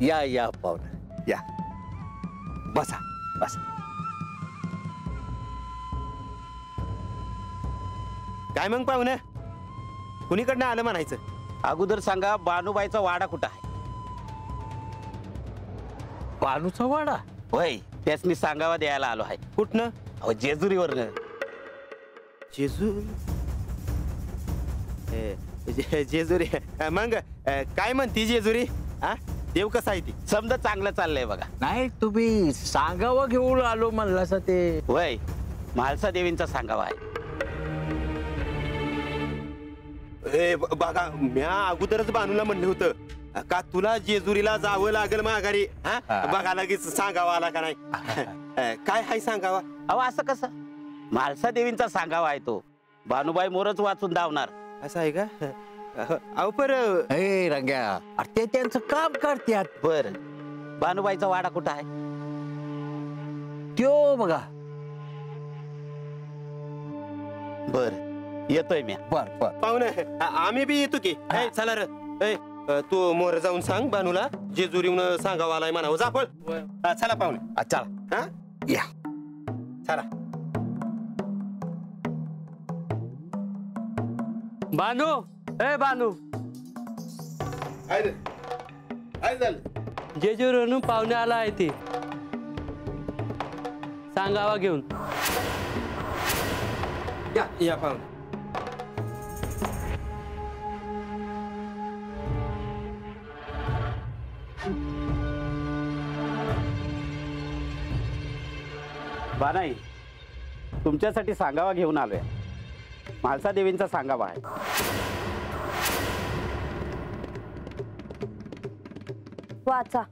या या पाहुणं. या. बसा बसा. काय मग पाहुणं? कुणीकडनं आलं म्हणायचं? अगोदर सांगा बानुबाईचा वाडा कुठं आहे? बानूचा वाडा? होय त्यासनी सांगावा द्यायला आलो आहे. कुठनं? अहो जेजुरीवरनं. जेजू? ए, जे- जेजुरी. अ, मग अ, काय म्हणती जेजुरी? हा देव कसा आहे ती? समजा चांगलं चाललंय बघा. नाही तुम्ही सांगावं घेऊन आलो म्हणलासा ते. होय म्हालसा देवींचा सांगावा आहे. ए बघा म्या अगोदरच बानूला म्हणलं होतं का तुला जेजुरीला जावं लागेल माघारी? हा? हा. बघा लगेच सांगावा आला का नाही? काय हाय सांगावा? अहो असं कसं? म्हालसा देवींचा सांगावा आहे तो. बानुबाई मोरच वाचून धावणार. असं आहे का? अहो पर हे रंग्या अरे ते त्यांचं काम करत्यात. बर. बानुबाईचा वाडा कुठं आहे? त्यो बघा. बर. येतोय मी बर बर. पाहुणे आम्ही बी येतो की. ए, चला र. ए, अ, तू मोर जाऊन सांग बानूला. जेजुरीहून सांगावा आलाय म्हणावं. जा पळ. हा, चला पाहुणे. आ, चला. हा? या. चला. बानू ए बानू काय झालं. पाहुणे आला आहे ते. सांगावा घेऊन. या या पाहुणे. बानाई तुमच्यासाठी सांगावा घेऊन आलोय. म्हालसा देवींचा सांगावा आहे. वाचा.